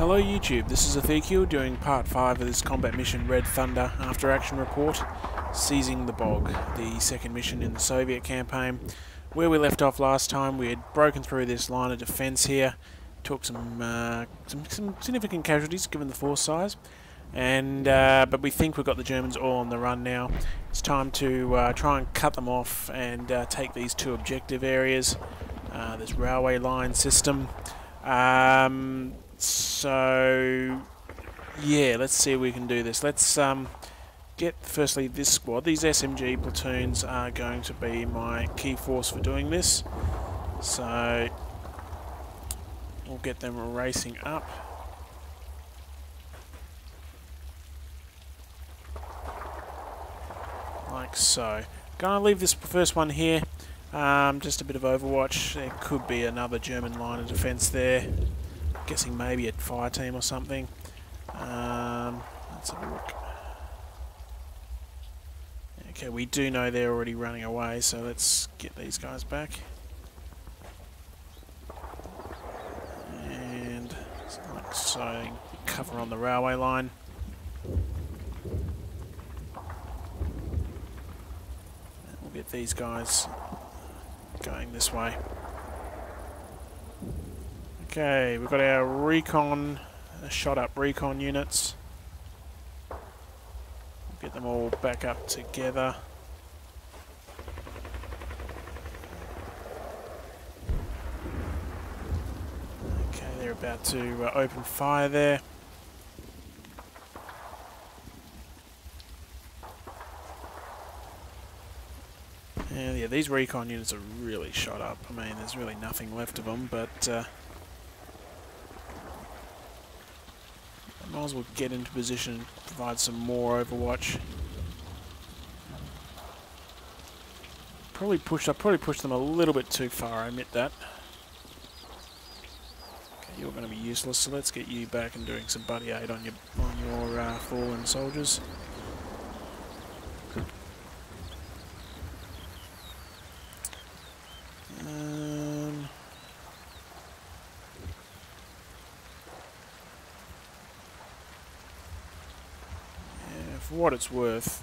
Hello YouTube, this is Ithikial doing part 5 of this combat mission Red Thunder After Action Report, Seizing the Bog, the second mission in the Soviet campaign. Where we left off last time, we had broken through this line of defence here, took some, uh, some, some significant casualties given the force size, and uh, but we think we've got the Germans all on the run now. It's time to uh, try and cut them off and uh, take these two objective areas, uh, this railway line system. Um, so, yeah, let's see if we can do this. Let's um, get, firstly, this squad. These SMG platoons are going to be my key force for doing this. So, we'll get them racing up. Like so. Gonna leave this first one here. Um, just a bit of overwatch. There could be another German line of defence there. Guessing maybe a fire team or something. Um, let's have a look. Okay, we do know they're already running away, so let's get these guys back. And like so, cover on the railway line. We'll get these guys going this way. Okay, we've got our recon, uh, shot up recon units. Get them all back up together. Okay, they're about to uh, open fire there. And yeah, these recon units are really shot up. I mean, there's really nothing left of them, but uh, might as well get into position and provide some more overwatch. Probably pushed. I probably pushed them a little bit too far. I admit that. Okay, you're going to be useless, so let's get you back and doing some buddy aid on your on your uh, fallen soldiers. What it's worth.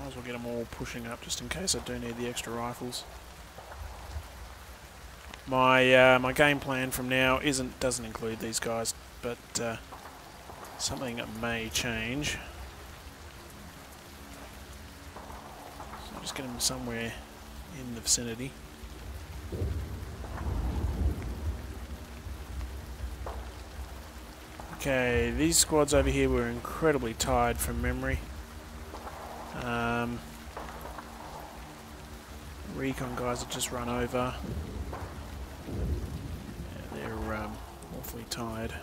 Might as well get them all pushing up just in case I do need the extra rifles. My uh, my game plan from now isn't doesn't include these guys, but uh, something may change. So just get them somewhere in the vicinity. Okay, these squads over here were incredibly tired from memory. Um, recon guys have just run over. Yeah, they're um, awfully tired.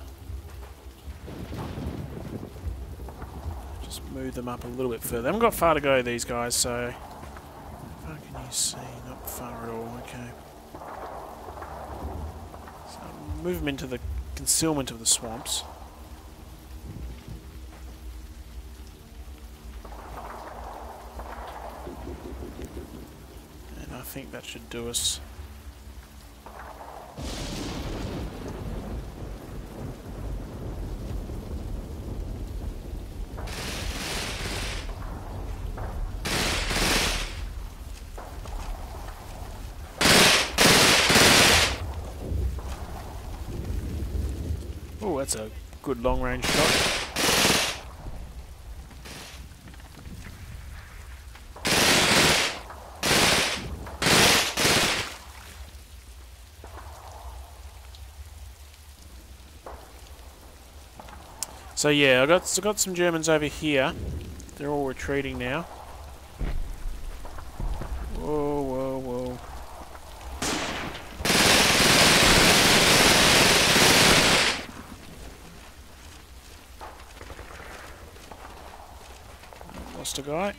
Just move them up a little bit further. They haven't got far to go, these guys, so... How can you see? Not far at all, okay. So move them into the concealment of the swamps. Think that should do us. Oh, that's a good long range shot. So yeah, I got I got some Germans over here. They're all retreating now. Whoa, whoa, whoa. Lost a guy.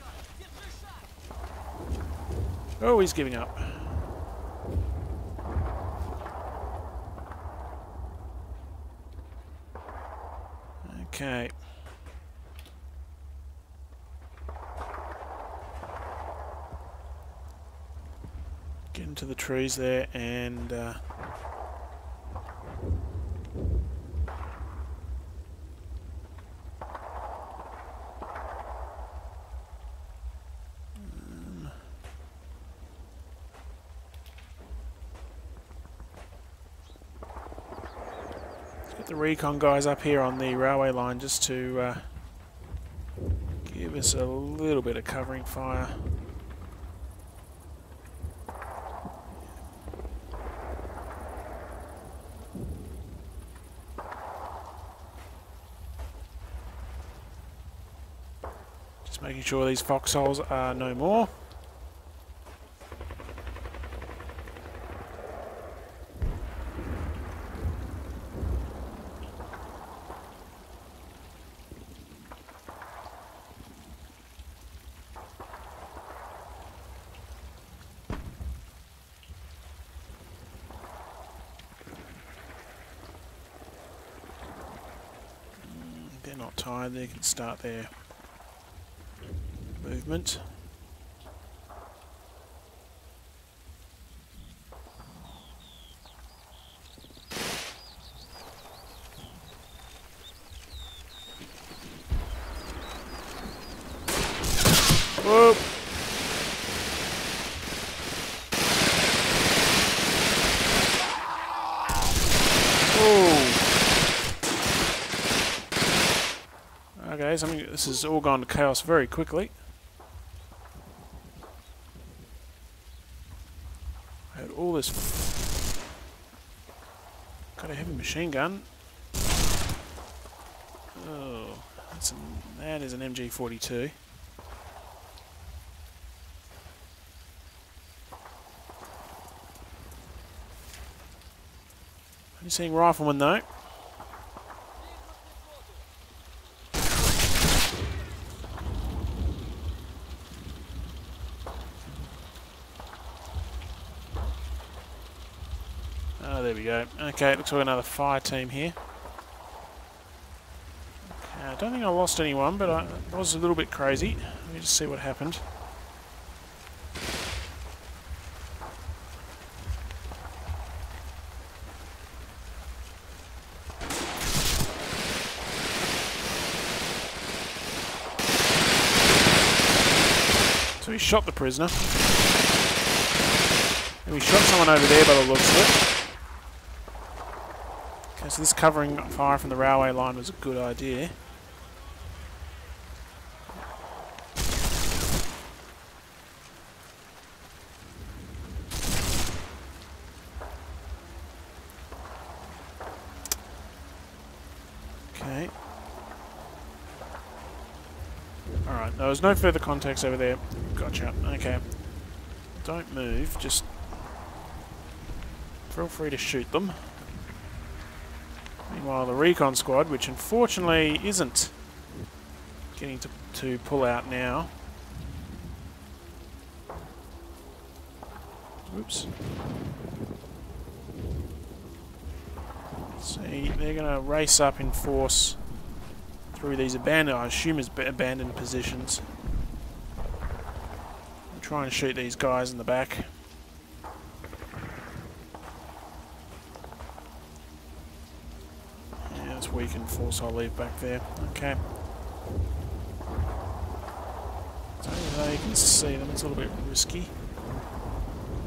Oh, he's giving up. Okay. Get into the trees there and... Uh, recon guys up here on the railway line just to uh, give us a little bit of covering fire. Just making sure these foxholes are no more. They can start their movement. Whoa! Okay, something this has all gone to chaos very quickly. I had all this got a heavy machine gun. Oh, that's an, that is an MG42. Are you seeing riflemen though? We. Okay, looks like another fire team here. Okay, I don't think I lost anyone, but I was a little bit crazy. Let me just see what happened. So he shot the prisoner. And we shot someone over there by the looks of it. So this covering fire from the railway line was a good idea. Okay. Alright, there was no further contacts over there. Gotcha. Okay. Don't move, just feel free to shoot them. Meanwhile, the recon squad, which unfortunately isn't getting to, to pull out now. Oops. See, they're going to race up in force through these abandoned, I assume is abandoned positions. Try and shoot these guys in the back. Weakened force I'll leave back there. Okay. So you can see them, it's a little bit risky.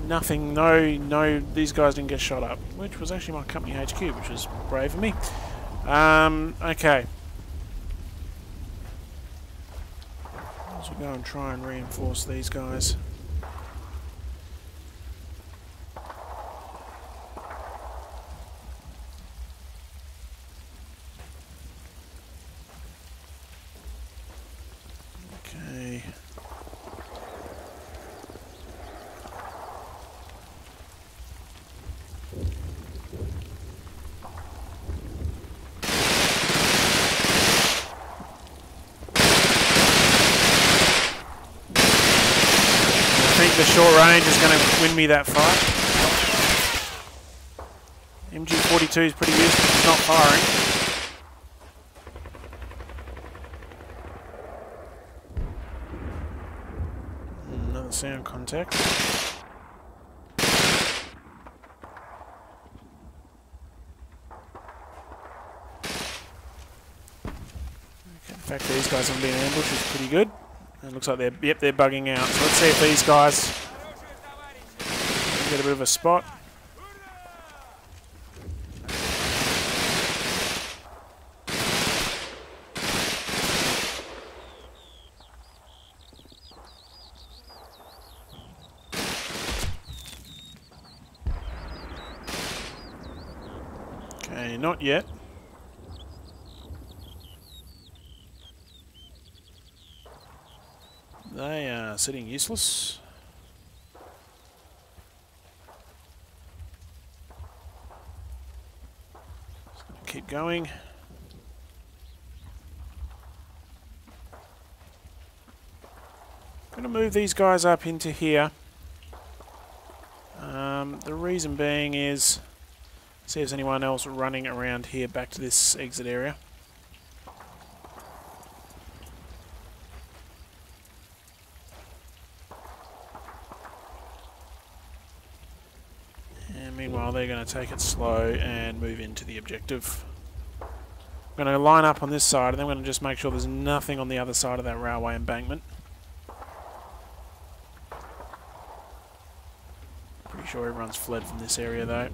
Nothing, no, no, these guys didn't get shot up, which was actually my company HQ, which was brave of me. Um, okay. So go and try and reinforce these guys. be that far. MG42 is pretty useful, it's not firing. sound contact. Okay, the fact these guys haven't been ambushed is pretty good. It looks like they're yep they're bugging out. So let's see if these guys get a bit of a spot. Okay, not yet. They are sitting useless. Keep going. I'm going to move these guys up into here. Um, the reason being is see if there's anyone else running around here back to this exit area. And meanwhile they're going to take it slow and move into the objective. I'm going to line up on this side and then I'm going to just make sure there's nothing on the other side of that railway embankment. Pretty sure everyone's fled from this area though.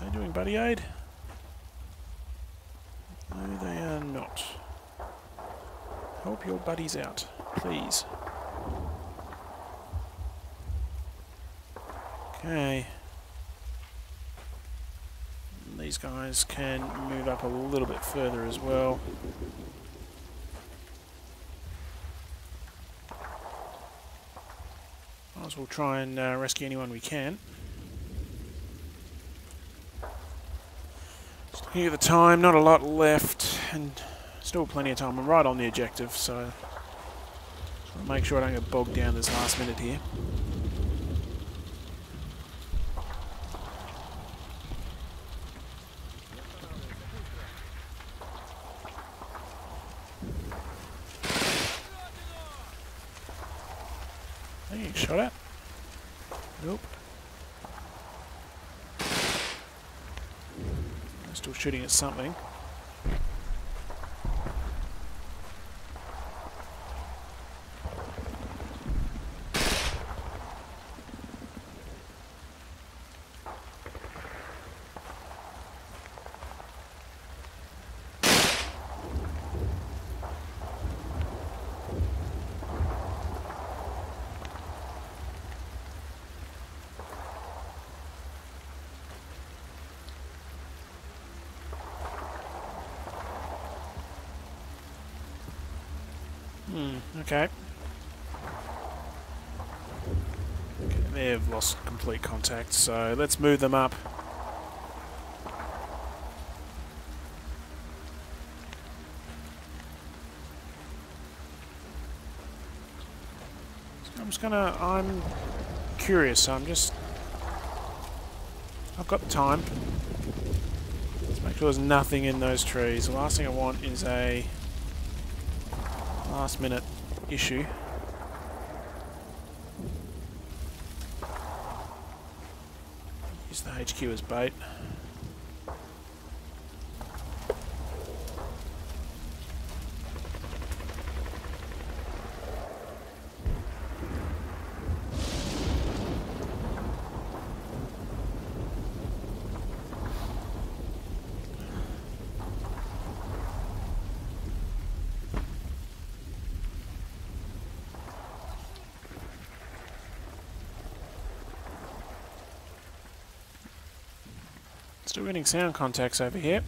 They're doing buddy aid? No, they are not. Help your buddies out, please. Okay. These guys can move up a little bit further as well. Might as well try and uh, rescue anyone we can. Just looking at the time, not a lot left, and still plenty of time. I'm right on the objective, so make sure I don't get bogged down this last minute here. Hey, shot at? Nope. I'm still shooting at something. Hmm, okay. okay. They've lost complete contact, so let's move them up. I'm just gonna, I'm curious, so I'm just, I've got time. Let's make sure there's nothing in those trees. The last thing I want is a last minute issue. Use the HQ as bait. Still getting sound contacts over here.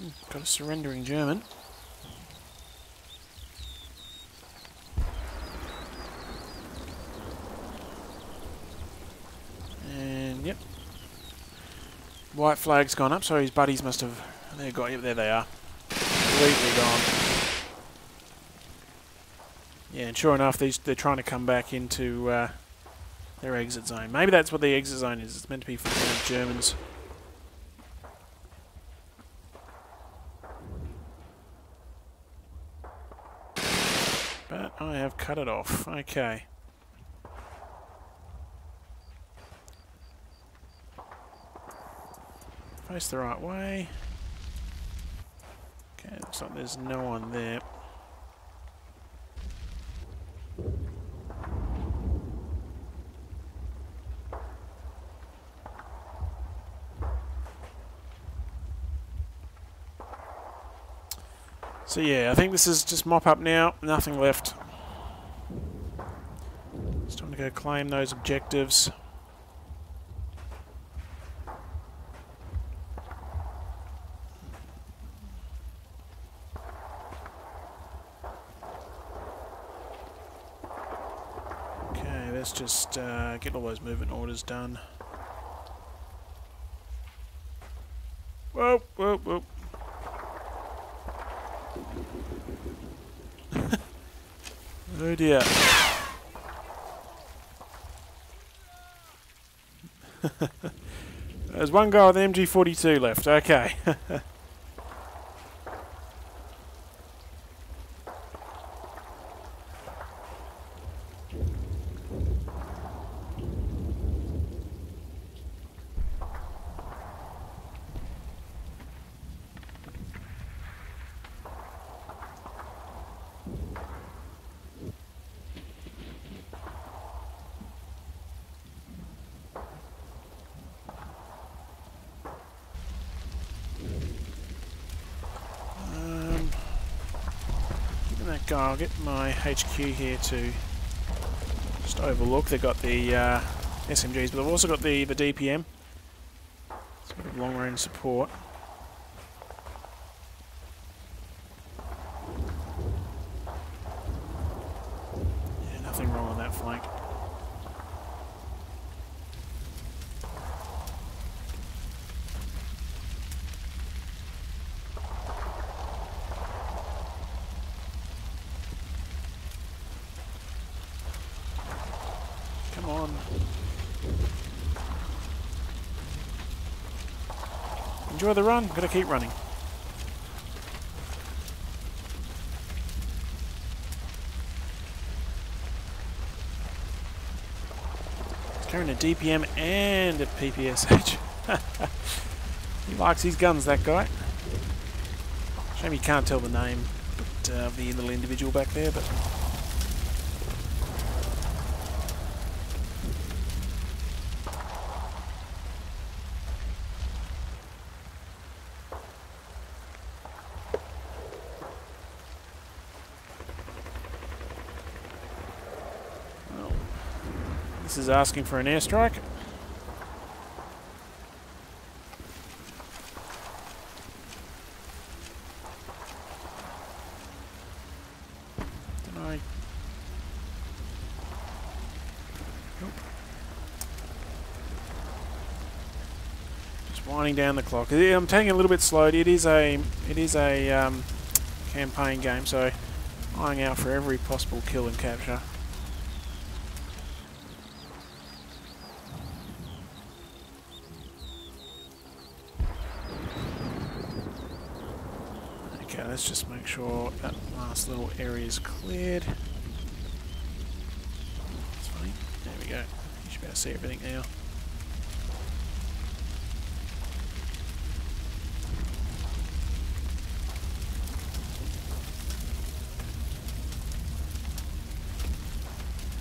Hmm, got a surrendering German. And yep. White flag's gone up, so his buddies must have they got yep, there they are. Completely gone. Yeah, and sure enough, these they're trying to come back into uh, their exit zone. Maybe that's what the exit zone is. It's meant to be for the Germans. But I have cut it off. Okay. Face the right way. Okay, looks like there's no one there. So yeah, I think this is just mop up now, nothing left. It's time to go claim those objectives. Okay, let's just uh, get all those movement orders done. Whoa. Oh dear. There's one guy with an MG42 left. Okay. that guy, I'll get my HQ here to just overlook. They've got the uh, SMGs, but they've also got the, the DPM. Sort of long range support. Yeah, nothing wrong on that flank. Come on. Enjoy the run. Gotta keep running. He's carrying a DPM and a PPSH. he likes his guns, that guy. Shame you can't tell the name but, uh, of the little individual back there, but Well, this is asking for an airstrike. Just winding down the clock. I'm taking a little bit slow. It is a it is a um, campaign game, so eyeing out for every possible kill and capture. Let's just make sure that last little area is cleared. That's fine. There we go. You should be able to see everything now.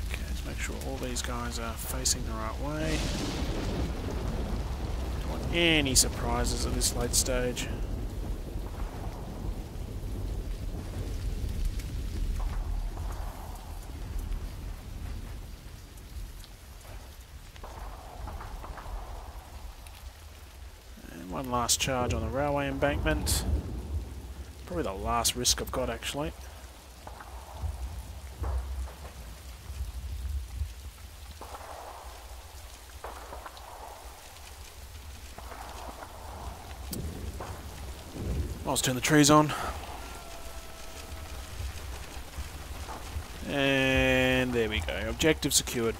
Okay, let's make sure all these guys are facing the right way. Don't want any surprises at this late stage. Last charge on the railway embankment. Probably the last risk I've got actually. Let's turn the trees on. And there we go. Objective secured.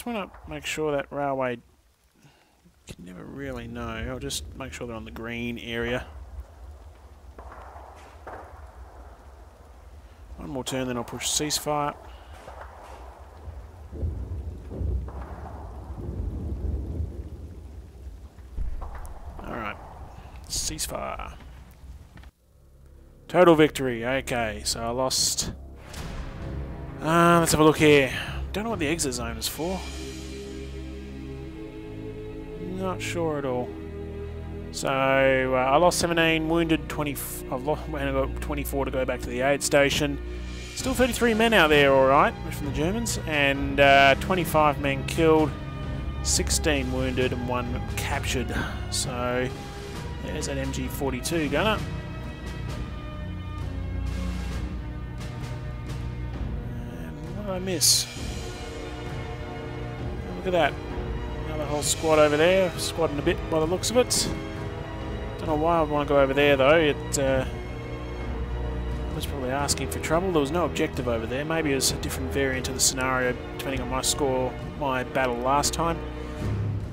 Just want to make sure that railway... Can never really know. I'll just make sure they're on the green area. One more turn, then I'll push ceasefire. Alright. Ceasefire. Total victory. Okay, so I lost... Uh, let's have a look here. Don't know what the exit zone is for. Not sure at all. So, uh, I lost 17, wounded 20... I've lost, I've got 24 to go back to the aid station. Still 33 men out there, alright, from the Germans. And uh, 25 men killed, 16 wounded, and 1 captured. So, there's that MG42 gunner. And what did I miss? Look at that. Another whole squad over there, squadding a bit by the looks of it. Don't know why I'd want to go over there though. It uh, was probably asking for trouble. There was no objective over there. Maybe it was a different variant of the scenario depending on my score, my battle last time.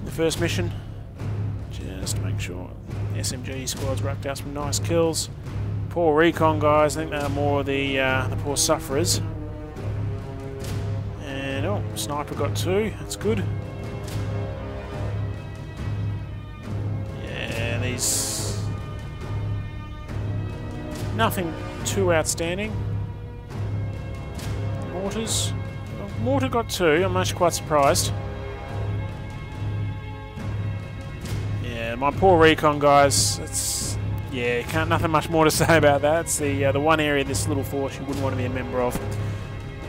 The first mission. Just to make sure. SMG squads racked out some nice kills. Poor recon guys. I think they're more the uh, the poor sufferers. Sniper got two. That's good. Yeah, these nothing too outstanding. Mortars. Mortar got two. I'm actually quite surprised. Yeah, my poor recon guys. It's yeah, can't nothing much more to say about that. It's the uh, the one area this little force you wouldn't want to be a member of.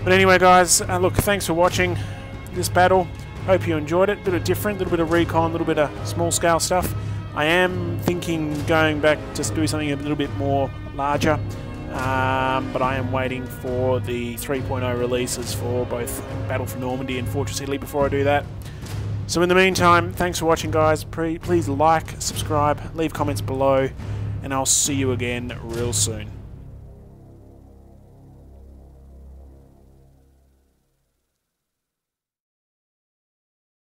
But anyway, guys, uh, look, thanks for watching this battle. Hope you enjoyed it. A little different, a little bit of recon, a little bit of small scale stuff. I am thinking going back to do something a little bit more larger. Um, but I am waiting for the 3.0 releases for both Battle for Normandy and Fortress Italy before I do that. So in the meantime, thanks for watching guys. Please like, subscribe, leave comments below, and I'll see you again real soon.